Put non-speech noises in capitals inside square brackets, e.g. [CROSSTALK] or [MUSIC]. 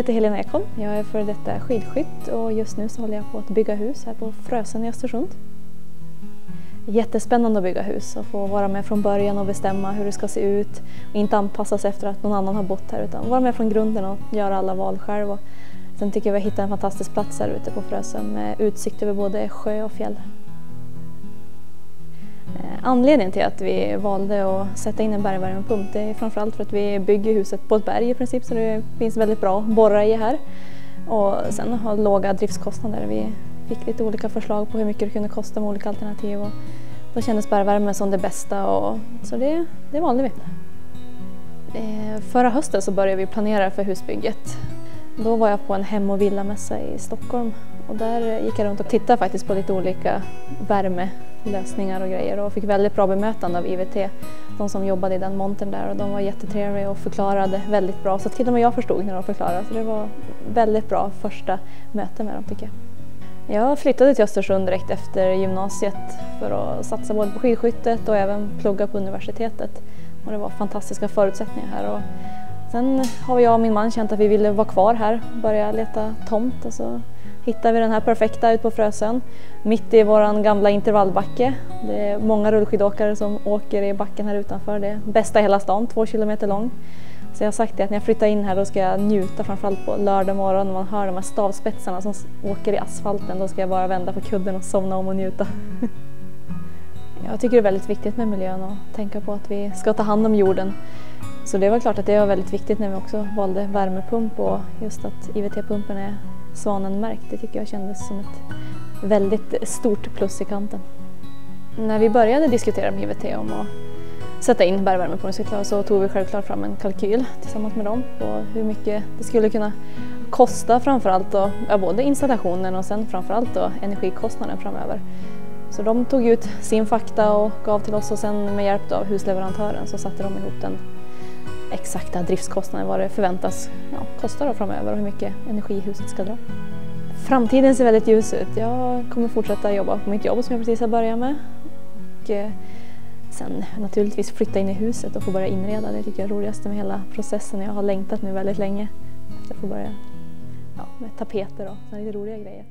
heter Helena Ekholm. Jag är före detta skidskytt och just nu så håller jag på att bygga hus här på Frösön i Östersund. Jättespännande att bygga hus och få vara med från början och bestämma hur det ska se ut och inte anpassa sig efter att någon annan har bott här utan vara med från grunden och göra alla val själv. Och sen tycker jag vi har hittat en fantastisk plats här ute på Frösön med utsikt över både sjö och fjäll. Anledningen till att vi valde att sätta in en bergvärmepump det är framförallt för att vi bygger huset på ett berg i princip så det finns väldigt bra borrar i här. Och sen har låga driftskostnader. Vi fick lite olika förslag på hur mycket det kunde kosta med olika alternativ och då kändes bergvärme som det bästa och så det, det valde vi. Eh, förra hösten så började vi planera för husbygget. Då var jag på en hem och villamässa i Stockholm och där gick jag runt och tittade faktiskt på lite olika värmelösningar och grejer och fick väldigt bra bemötande av IVT. De som jobbade i den montern där och de var jättetrevliga och förklarade väldigt bra så till och med jag förstod när de förklarade så det var väldigt bra första möte med dem tycker jag. Jag flyttade till Östersund direkt efter gymnasiet för att satsa både på skidskyttet och även plugga på universitetet. Och det var fantastiska förutsättningar här. Och sen har jag och min man känt att vi ville vara kvar här och börja leta tomt. Och så hittade vi den här perfekta ute på Frösön, mitt i vår gamla intervallbacke. Det är många rullskidåkare som åker i backen här utanför. Det är bästa i hela stan, två kilometer lång. Så jag har sagt det att när jag flyttar in här då ska jag njuta framförallt på lördag morgon när man hör de här stavspetsarna som åker i asfalten. Då ska jag bara vända på kudden och somna om och njuta. [LAUGHS] Jag tycker det är väldigt viktigt med miljön och tänka på att vi ska ta hand om jorden. Så det var klart att det var väldigt viktigt när vi också valde värmepump och just att IVT-pumpen är Svanenmärkt Det tycker jag kändes som ett väldigt stort plus i kanten. När vi började diskutera med IVT om att sätta in bergvärme så tog vi självklart fram en kalkyl tillsammans med dem på hur mycket det skulle kunna kosta framförallt då, ja, både installationen och sen framförallt då energikostnaden framöver. Så de tog ut sin fakta och gav till oss och sen med hjälp av husleverantören så satte de ihop den exakta driftskostnaden, vad det förväntas ja, kosta då framöver och hur mycket energi huset ska dra. Framtiden ser väldigt ljus ut. Jag kommer fortsätta jobba på mitt jobb som jag precis har börjat med. Och, eh, Sen naturligtvis flytta in i huset och få börja inreda, det tycker jag är roligaste med hela processen. Jag har längtat nu väldigt länge. efter Att få börja ja, med tapeter och lite roliga grejer.